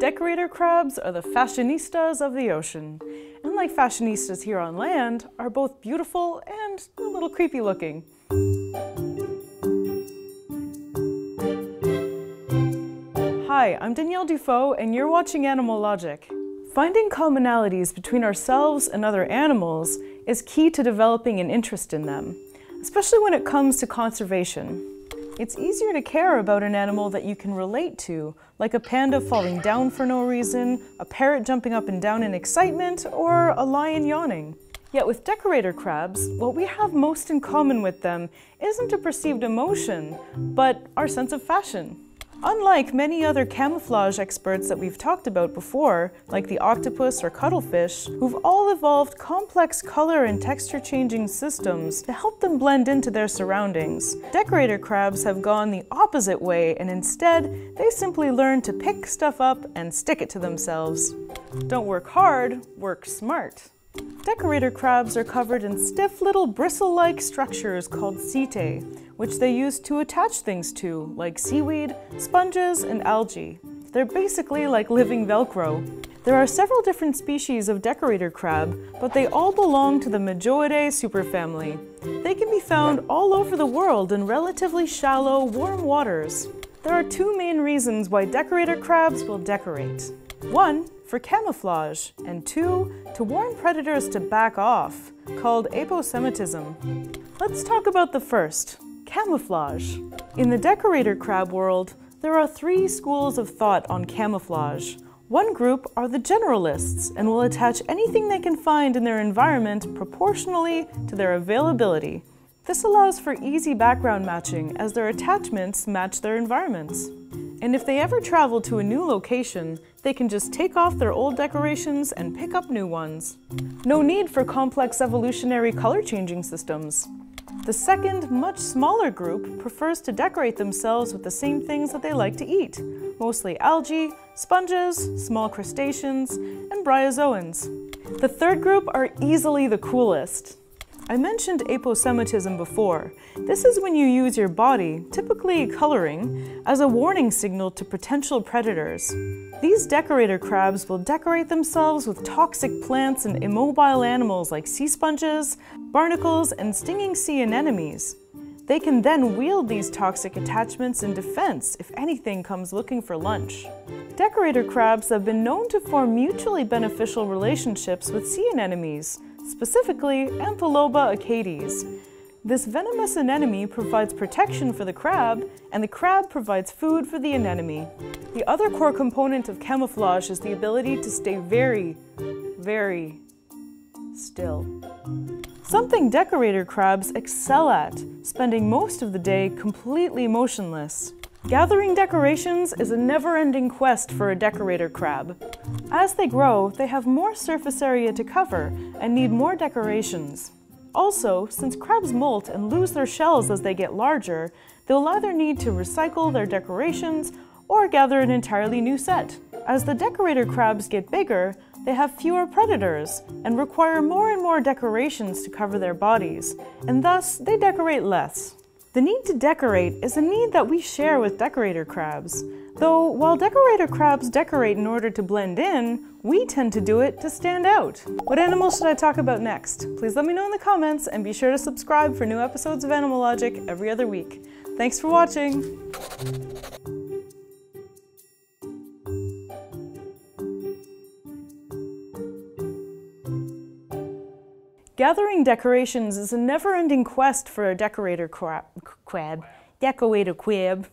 Decorator crabs are the fashionistas of the ocean, and like fashionistas here on land, are both beautiful and a little creepy looking. Hi, I'm Danielle Dufault, and you're watching Animalogic. Finding commonalities between ourselves and other animals is key to developing an interest in them, especially when it comes to conservation. It's easier to care about an animal that you can relate to, like a panda falling down for no reason, a parrot jumping up and down in excitement, or a lion yawning. Yet with decorator crabs, what we have most in common with them isn't a perceived emotion, but our sense of fashion. Unlike many other camouflage experts that we've talked about before, like the octopus or cuttlefish, who've all evolved complex color and texture changing systems to help them blend into their surroundings, decorator crabs have gone the opposite way and instead, they simply learn to pick stuff up and stick it to themselves. Don't work hard, work smart. Decorator crabs are covered in stiff little bristle-like structures called setae, which they use to attach things to, like seaweed, sponges, and algae. They're basically like living Velcro. There are several different species of decorator crab, but they all belong to the Majoidae superfamily. They can be found all over the world in relatively shallow, warm waters. There are two main reasons why decorator crabs will decorate. One, for camouflage, and two, to warn predators to back off, called aposematism. Let's talk about the first, camouflage. In the decorator crab world, there are three schools of thought on camouflage. One group are the generalists and will attach anything they can find in their environment proportionally to their availability. This allows for easy background matching as their attachments match their environments. And if they ever travel to a new location, they can just take off their old decorations and pick up new ones. No need for complex evolutionary color changing systems. The second, much smaller group prefers to decorate themselves with the same things that they like to eat, mostly algae, sponges, small crustaceans, and bryozoans. The third group are easily the coolest. I mentioned aposematism before. This is when you use your body, typically coloring, as a warning signal to potential predators. These decorator crabs will decorate themselves with toxic plants and immobile animals like sea sponges, barnacles, and stinging sea anemones. They can then wield these toxic attachments in defense if anything comes looking for lunch. Decorator crabs have been known to form mutually beneficial relationships with sea anemones, specifically Amphiloba acades. This venomous anemone provides protection for the crab, and the crab provides food for the anemone. The other core component of camouflage is the ability to stay very, very still. Something decorator crabs excel at, spending most of the day completely motionless. Gathering decorations is a never-ending quest for a decorator crab. As they grow, they have more surface area to cover and need more decorations. Also, since crabs molt and lose their shells as they get larger, they'll either need to recycle their decorations or gather an entirely new set. As the decorator crabs get bigger, they have fewer predators and require more and more decorations to cover their bodies, and thus they decorate less. The need to decorate is a need that we share with decorator crabs. Though while decorator crabs decorate in order to blend in, we tend to do it to stand out. What animal should I talk about next? Please let me know in the comments and be sure to subscribe for new episodes of Animalogic every other week. Thanks for watching! Gathering decorations is a never-ending quest for a decorator crab, crab, decorator quib.